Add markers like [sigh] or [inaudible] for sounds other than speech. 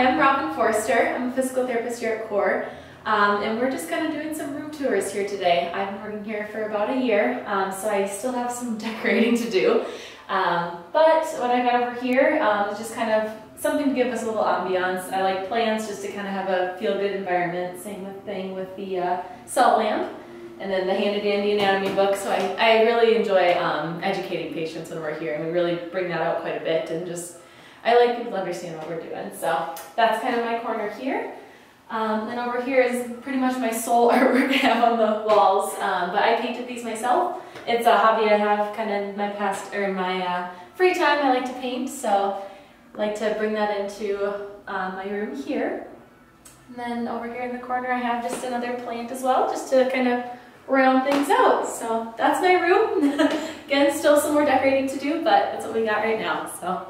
I'm Robin Forster. I'm a physical therapist here at CORE. Um, and we're just kind of doing some room tours here today. I've been working here for about a year, um, so I still have some [laughs] decorating to do. Um, but what I got over here um, is just kind of something to give us a little ambiance. I like plants just to kind of have a feel-good environment. Same with thing with the uh, salt lamp and then the handy dandy anatomy book. So I, I really enjoy um, educating patients when we're here and we really bring that out quite a bit and just I like people to understand what we're doing. So that's kind of my corner here. Um, then over here is pretty much my sole [laughs] artwork I have on the walls, um, but I painted these myself. It's a hobby I have kind of in my past, or in my uh, free time I like to paint, so I like to bring that into uh, my room here. And then over here in the corner I have just another plant as well, just to kind of round things out. So that's my room. [laughs] Again, still some more decorating to do, but that's what we got right now. So.